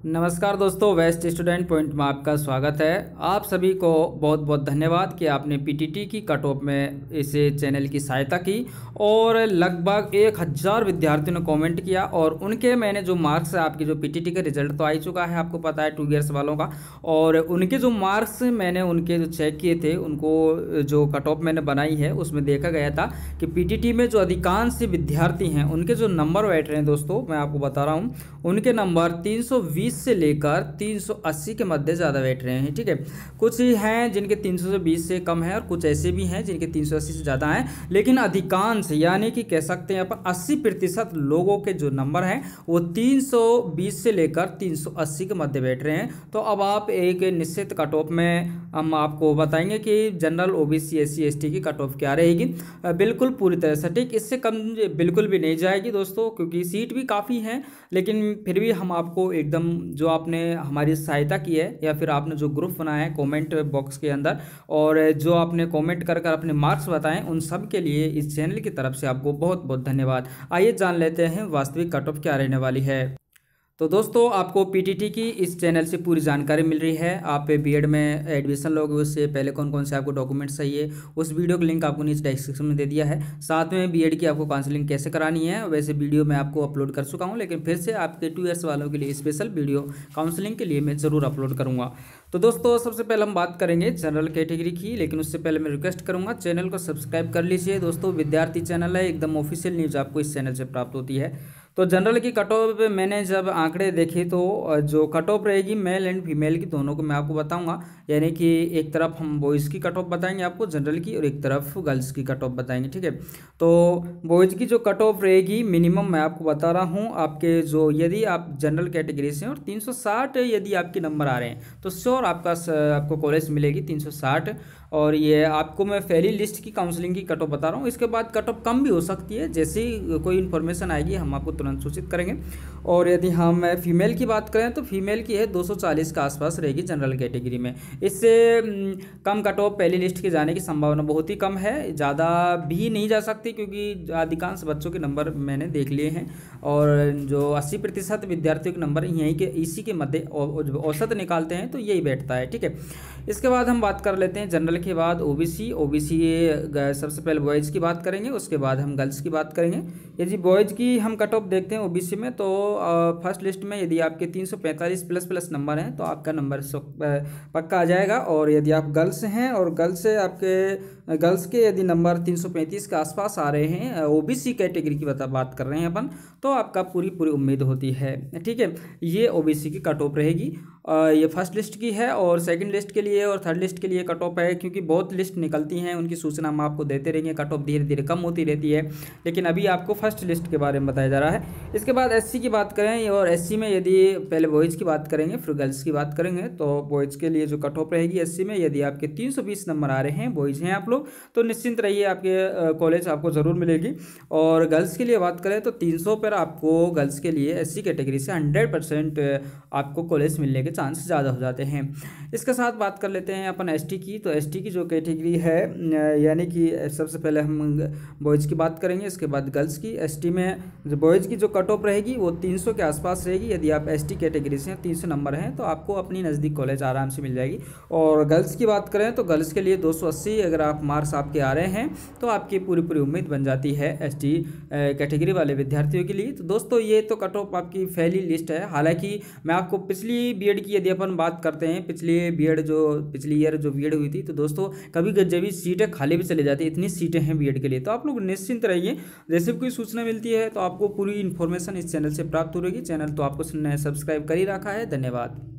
नमस्कार दोस्तों, waste student point में आपका स्वागत है। आप सभी को बहुत बहुत धन्यवाद कि आपने पीटीटी की कट ऑफ़ में इस चैनल की सहायता की और लगभग एक हज़ार विद्यार्थियों ने कमेंट किया और उनके मैंने जो मार्क्स है, आपकी जो पीटीटी का रिज़ल्ट तो आ ही चुका है, आपको पता है टू ईयर्स वालों का। और उनके जो मार्क्स मैंने उनके जो चेक किए थे, उनको जो कट ऑफ़ मैंने बनाई है, उसमें देखा गया था कि पीटीटी में जो अधिकांश विद्यार्थी हैं, उनके जो नंबर बैठ रहे हैं दोस्तों, मैं आपको बता रहा हूँ, उनके नंबर तीन 320 से लेकर 380 के मध्य ज़्यादा बैठ रहे हैं, ठीक है? कुछ ही हैं जिनके 320 से बीस से कम है और कुछ ऐसे भी हैं जिनके 380 से ज़्यादा हैं, लेकिन अधिकांश, यानी कि कह सकते हैं अपन 80 प्रतिशत लोगों के जो नंबर हैं, वो 320 से लेकर 380 के मध्य बैठ रहे हैं। तो अब आप एक निश्चित कट ऑफ़ में हम आपको बताएँगे कि general O B C S C S T की कट ऑफ़ क्या रहेगी। बिल्कुल पूरी तरह से, ठीक? इससे कम बिल्कुल भी नहीं जाएगी दोस्तों, क्योंकि सीट भी काफ़ी हैं, लेकिन फिर भी हम आपको एकदम जो आपने हमारी सहायता की है या फिर आपने जो ग्रुप बनाया है कमेंट बॉक्स के अंदर और जो आपने कमेंट कर कर अपने मार्क्स बताएँ, उन सब के लिए इस चैनल की तरफ़ से आपको बहुत बहुत धन्यवाद। आइए जान लेते हैं वास्तविक कट ऑफ़ क्या रहने वाली है। तो दोस्तों, आपको पीटीटी की इस चैनल से पूरी जानकारी मिल रही है। आप बीएड में एडमिशन लोगे, उससे पहले कौन कौन से आपको डॉक्यूमेंट्स चाहिए, उस वीडियो का लिंक आपको नीचे डिस्क्रिप्शन में दे दिया है। साथ में बीएड की आपको काउंसलिंग कैसे करानी है, वैसे वीडियो मैं आपको अपलोड कर चुका हूँ, लेकिन फिर से आपके टू ईयर्स वालों के लिए स्पेशल वीडियो काउंसलिंग के लिए मैं ज़रूर अपलोड करूँगा। तो दोस्तों, सबसे पहले हम बात करेंगे जनरल कैटेगरी की, लेकिन उससे पहले मैं रिक्वेस्ट करूँगा चैनल को सब्सक्राइब कर लीजिए। दोस्तों, विद्यार्थी चैनल है, एकदम ऑफिशियल न्यूज़ आपको इस चैनल से प्राप्त होती है। तो जनरल की कट ऑफ़ पर मैंने जब आंकड़े देखे तो जो कट ऑफ़ रहेगी मेल एंड फीमेल की दोनों को मैं आपको बताऊँगा। यानी कि एक तरफ़ हम बॉयज़ की कट ऑफ़ बताएँगे आपको जनरल की, और एक तरफ़ गर्ल्स की कट ऑफ़ बताएँगे, ठीक है? तो बॉयज़ की जो कट ऑफ़ रहेगी मिनिमम मैं आपको बता रहा हूँ, आपके जो, यदि आप जनरल कैटेगरी से और तीन सौ साठ यदि आपके नंबर आ रहे हैं तो श्योर आपका आपको कॉलेज मिलेगी तीन सौ साठ। और ये आपको मैं पहली लिस्ट की काउंसलिंग की कट ऑफ़ बता रहा हूँ। इसके बाद कट ऑफ़ कम भी हो सकती है, जैसे ही कोई इन्फॉर्मेशन आएगी, हम आपको तुरंत सूचित करेंगे। और यदि हम फीमेल की बात करें तो फीमेल की है 240 के आसपास रहेगी जनरल कैटेगरी में। इससे कम कट ऑफ़ पहली लिस्ट के जाने की संभावना बहुत ही कम है। ज़्यादा भी नहीं जा सकती, क्योंकि अधिकांश बच्चों के नंबर मैंने देख लिए हैं। और जो 80 प्रतिशत विद्यार्थियों के नंबर यहीं के, इसी के मध्य औसत निकालते हैं तो यही बैठता है, ठीक है? इसके बाद हम बात कर लेते हैं जनरल के बाद ओबीसी ओबीसी सबसे पहले बॉयज़ की बात करेंगे, उसके बाद हम गर्ल्स की बात करेंगे। यदि बॉयज़ की हम कट ऑफ़ देखते हैं ओबीसी में तो फ़र्स्ट लिस्ट में यदि आपके 345 प्लस प्लस नंबर हैं तो आपका नंबर पक्का आ जाएगा। और यदि आप गर्ल्स हैं, और गर्ल्स से आपके गर्ल्स के यदि नंबर 335 के आसपास आ रहे हैं ओबीसी कैटेगरी की बता, बात कर रहे हैं अपन तो आपका पूरी पूरी उम्मीद होती है। ठीक है, ये ओबीसी की कट ऑफ़ रहेगी ये फ़र्स्ट लिस्ट की है, और सेकंड लिस्ट के लिए, और थर्ड लिस्ट के लिए कट ऑफ़ है, क्योंकि बहुत लिस्ट निकलती हैं, उनकी सूचना हम आपको देते रहेंगे। कट ऑफ़ धीरे धीरे कम होती रहती है, लेकिन अभी आपको फ़र्स्ट लिस्ट के बारे में बताया जा रहा है। इसके बाद एससी की बात करें, और एससी में यदि पहले बॉयज़ की बात करेंगे, फिर गर्ल्स की बात करेंगे तो बॉयज़ के लिए जो कट ऑफ़ रहेगी एससी में, यदि आपके तीन सौ बीस नंबर आ रहे हैं बॉयज़ हैं आप लोग तो निश्चिंत रहिए, आपके कॉलेज आपको ज़रूर मिलेगी। और गर्ल्स के लिए बात करें तो तीन सौ पर आपको गर्ल्स के लिए एससी कैटेगरी से हंड्रेड आपको कॉलेज मिलने के चांस ज़्यादा हो जाते हैं। इसके साथ बात कर लेते हैं अपन एसटी की तो एसटी की जो कैटेगरी है यानी कि सबसे पहले हम बॉयज़ की बात करेंगे, इसके बाद गर्ल्स की। एसटी में बॉयज़ की जो कट ऑफ़ रहेगी, वो 300 के आसपास रहेगी। यदि आप एसटी कैटेगरी से हैं, तीन सौ नंबर हैं तो आपको अपनी नज़दीक कॉलेज आराम से मिल जाएगी। और गर्ल्स की बात करें तो गर्ल्स के लिए दो सौ अस्सी अगर आप मार्क्स आपके आ रहे हैं तो आपकी पूरी पूरी उम्मीद बन जाती है एसटी कैटेगरी वाले विद्यार्थियों के लिए। तो दोस्तों, ये तो कट ऑफ़ आपकी फैली लिस्ट है। हालाँकि मैं आपको पिछली बी की यदि अपन बात करते हैं, पिछली बी जो, पिछली ईयर जो बी हुई थी तो दोस्तों, कभी जब भी सीटें खाली भी चली जाती इतनी सीटें हैं बी के लिए तो आप लोग निश्चिंत रहिए। जैसे कोई सूचना मिलती है तो आपको पूरी इन्फॉर्मेशन इस चैनल से प्राप्त हो रहेगी। चैनल तो आपको सब्सक्राइब कर ही रखा है। धन्यवाद।